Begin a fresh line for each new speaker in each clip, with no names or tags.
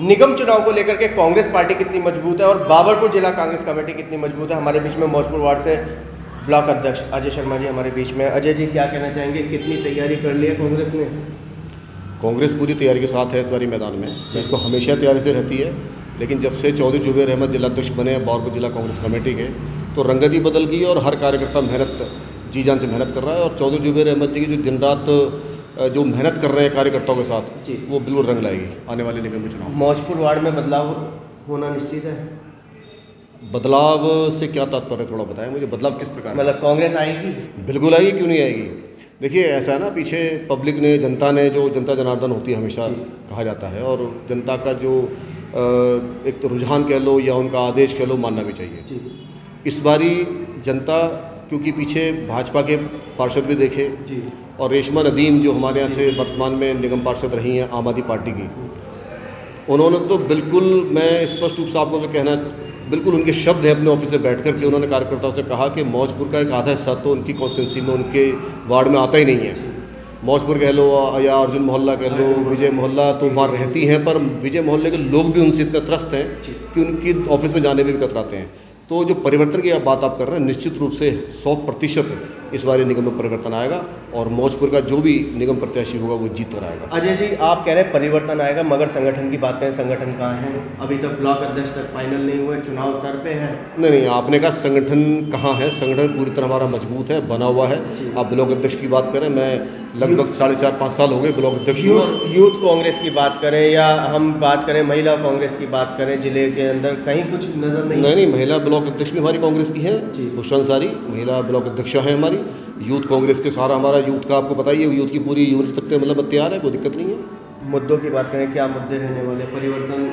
निगम चुनाव को लेकर के कांग्रेस पार्टी कितनी मज़बूत है और बाबरपुर जिला कांग्रेस कमेटी कितनी मज़बूत है? हमारे बीच में मौजपुर वार्ड से ब्लॉक अध्यक्ष अजय शर्मा जी हमारे बीच में अजय जी, क्या कहना चाहेंगे? कितनी तैयारी कर ली है कांग्रेस ने?
कांग्रेस पूरी तैयारी के साथ है इस बारी मैदान में। इसको हमेशा तैयारी से रहती है, लेकिन जब से चौधरी जुबेर अहमद जिलाध्यक्ष बने बाबरपुर जिला कांग्रेस कमेटी के तो रंगत ही बदल गई और हर कार्यकर्ता मेहनत, जी जान से मेहनत कर रहा है। और चौधरी जुबेर अहमद जी की जो दिन रात जो मेहनत कर रहे हैं कार्यकर्ताओं के साथ वो बिल्कुल रंग लाएगी आने वाले निगम के चुनाव।
मौजपुर वार्ड में बदलाव होना निश्चित है?
बदलाव से क्या तात्पर्य है थोड़ा बताएँ मुझे। बदलाव किस प्रकार?
मतलब कांग्रेस आएगी?
बिल्कुल आएगी क्यों नहीं आएगी? देखिए ऐसा है ना पीछे पब्लिक ने जनता ने जो जनता जनार्दन होती है हमेशा कहा जाता है और जनता का जो एक तो रुझान कह लो या उनका आदेश कह लो मानना भी चाहिए। इस बारी जनता क्योंकि पीछे भाजपा के पार्षद भी देखे और रेशमा नदीम जो हमारे यहाँ से वर्तमान में निगम पार्षद रही हैं आम आदमी पार्टी की उन्होंने तो बिल्कुल मैं स्पष्ट रूप से आपको अगर कहना बिल्कुल उनके शब्द हैं अपने ऑफ़िस से बैठ कर के उन्होंने कार्यकर्ताओं से कहा कि मौजपुर का एक आधा हिस्सा तो उनकी कॉन्स्टिटेंसी में उनके वार्ड में आता ही नहीं है। मौजपुर कह लो या अर्जुन मोहल्ला कह लो विजय मोहल्ला। तो वहाँ रहती हैं पर विजय मोहल्ले के लोग भी उनसे इतने त्रस्त हैं कि उनकी ऑफ़िस में जाने में भी कतराते हैं। तो जो परिवर्तन की आप बात आप कर रहे हैं निश्चित रूप से सौ प्रतिशत इस बार निगम में परिवर्तन आएगा और मौजपुर का जो भी निगम प्रत्याशी होगा वो जीत कर आएगा।
अजय जी आप कह रहे हैं परिवर्तन आएगा मगर संगठन की बात करें संगठन कहाँ है? अभी तक ब्लॉक अध्यक्ष तक फाइनल नहीं हुआ चुनाव सर पे है।
नहीं नहीं आपने कहा संगठन कहाँ है? संगठन पूरी तरह हमारा मज़बूत है बना हुआ है। आप ब्लॉक अध्यक्ष की बात करें मैं लगभग साढ़े चार पाँच साल हो गए ब्लॉक अध्यक्ष
यूथ यूथ कांग्रेस की बात करें या हम बात करें महिला कांग्रेस की बात करें ज़िले के अंदर कहीं कुछ नज़र नहीं
नहीं नहीं महिला ब्लॉक अध्यक्ष भी हमारी कांग्रेस की है। भूषण सारी महिला ब्लॉक अध्यक्ष है हमारी। यूथ कांग्रेस के सारा हमारा यूथ का आपको बताइए यूथ की पूरी यूनिट तक मतलब तैयार है कोई दिक्कत नहीं है।
मुद्दों की बात करें क्या मुद्दे रहने वाले परिवर्तन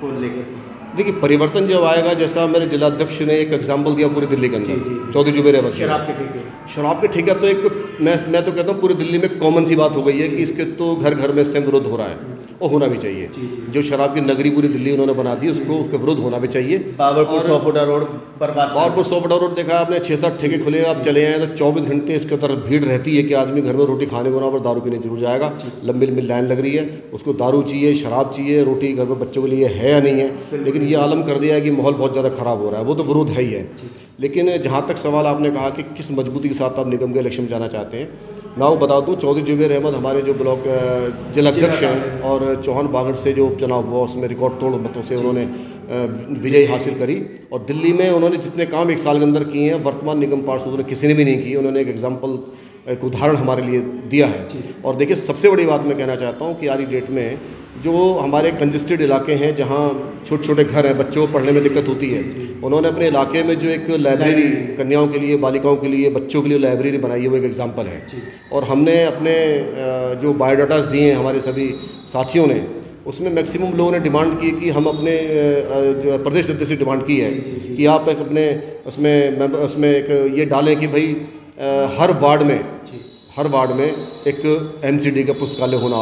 को लेकर।
देखिए परिवर्तन जब आएगा जैसा मेरे जिलाध्यक्ष ने एक एग्ज़ाम्पल दिया पूरी दिल्ली के अंदर। चौधरी जुबेर अहमद।
शराब के ठेके।
शराब के ठेका तो एक मैं मैं तो कहता हूँ पूरी दिल्ली में कॉमन सी बात हो गई है कि इसके तो घर घर में इस टाइम विरोध हो रहा है और होना भी चाहिए।
जी,
शराब की नगरी पूरी दिल्ली उन्होंने बना दी उसको उसका विरोध होना भी चाहिए।
बाबरपुर
और-
सौ फुटा रोड पर बात
और वो सौ बटा रोड देखा आपने छः सात ठेके खुले हैं आप चले आए तो चौबीस घंटे इसके तरफ़ भीड़ रहती है कि आदमी घर में रोटी खाने को ना पर दारू पीने ज़रूर जाएगा। लंबी लंबी लाइन लग रही है उसको दारू चाहिए शराब चाहिए रोटी घर में बच्चों के लिए है या नहीं है। लेकिन ये आलम कर दिया है कि माहौल बहुत ज़्यादा ख़राब हो रहा है। वो तो विरोध है ही है। लेकिन जहाँ तक सवाल आपने कहा कि किस मजबूती के साथ आप निगम के इलेक्शन में जाना चाहते हैं मैं वो बता दूँ चौधरी जुबेर अहमद हमारे जो ब्लॉक अ, जिलाध्यक्ष हैं और चौहान बागड़ से जो उपचुनाव हुआ उसमें रिकॉर्ड तोड़ मतों से उन्होंने विजय हासिल करी। और दिल्ली में उन्होंने जितने काम एक साल के अंदर किए हैं वर्तमान निगम पार्षदों ने किसी ने भी नहीं किए। उन्होंने एक एग्ज़ाम्पल एक उदाहरण हमारे लिए दिया है। और देखिए सबसे बड़ी बात मैं कहना चाहता हूँ कि आज की डेट में जो हमारे कंजेस्टेड इलाके हैं जहाँ छोटे छोटे घर हैं बच्चों को पढ़ने में दिक्कत होती है उन्होंने अपने इलाके में जो एक लाइब्रेरी कन्याओं के लिए बालिकाओं के लिए बच्चों के लिए लाइब्रेरी बनाई है वो एक एग्ज़ाम्पल है। और हमने अपने जो बायोडाटाज दिए हैं हमारे सभी साथियों ने उसमें मैक्सिमम लोगों ने डिमांड की कि हम अपने जो प्रदेश अध्यक्ष से डिमांड की है कि आप एक अपने उसमें उसमें एक ये डालें कि भाई हर वार्ड में हर वार्ड में एक एमसीडी का पुस्तकालय होना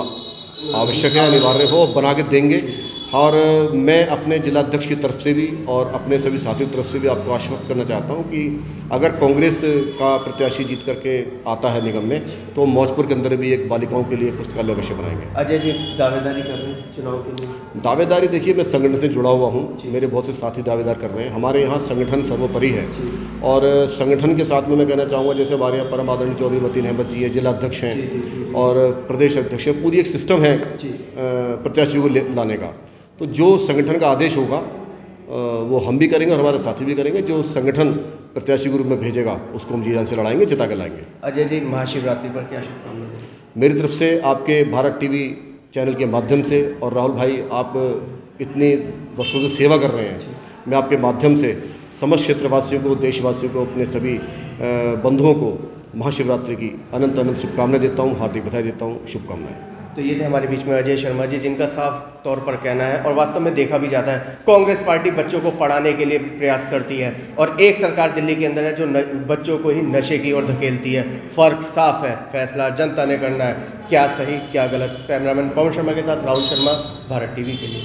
आवश्यक है अनिवार्य हो बना के देंगे। और मैं अपने जिलाध्यक्ष की तरफ़ से भी और अपने सभी साथियों की तरफ़ से भी आपको आश्वस्त करना चाहता हूँ कि अगर कांग्रेस का प्रत्याशी जीत करके आता है निगम में तो मौजपुर के अंदर भी एक बालिकाओं के लिए पुस्तकालय अवश्य बनाएँगे।
अजय जी दावेदारी कर रहे हैं चुनाव के लिए?
दावेदारी देखिए मैं संगठन से जुड़ा हुआ हूँ। मेरे बहुत से साथी दावेदार कर रहे हैं। हमारे यहाँ संगठन सर्वोपरि है। और संगठन के साथ में मैं कहना चाहूँगा जैसे हमारे यहाँ परम आदरणी चौधरी मतीन अहमद जी हैं जिला अध्यक्ष हैं और प्रदेश अध्यक्ष हैं। पूरी एक सिस्टम है प्रत्याशियों को लाने का। तो जो संगठन का आदेश होगा वो हम भी करेंगे और हमारे साथी भी करेंगे। जो संगठन प्रत्याशी के रूप में भेजेगा उसको हम जी जान से लड़ाएँगे जिता के लाएँगे।
अजय जी महाशिवरात्रि पर क्या शुभकामनाएँ
मेरी तरफ़ से आपके भारत टीवी चैनल के माध्यम से और राहुल भाई आप इतने वर्षों से सेवा कर रहे हैं। मैं आपके माध्यम से समस्त क्षेत्रवासियों को देशवासियों को अपने सभी बंधुओं को महाशिवरात्रि की अनंत अनंत शुभकामनाएँ देता हूँ हार्दिक बधाई देता हूँ शुभकामनाएँ।
तो ये थे हमारे बीच में अजय शर्मा जी जिनका साफ़ तौर पर कहना है और वास्तव में देखा भी जाता है कांग्रेस पार्टी बच्चों को पढ़ाने के लिए प्रयास करती है और एक सरकार दिल्ली के अंदर है जो न, बच्चों को ही नशे की ओर धकेलती है। फ़र्क साफ़ है फैसला जनता ने करना है क्या सही क्या गलत? कैमरामैन पवन शर्मा के साथ राहुल शर्मा भारत टीवी के लिए।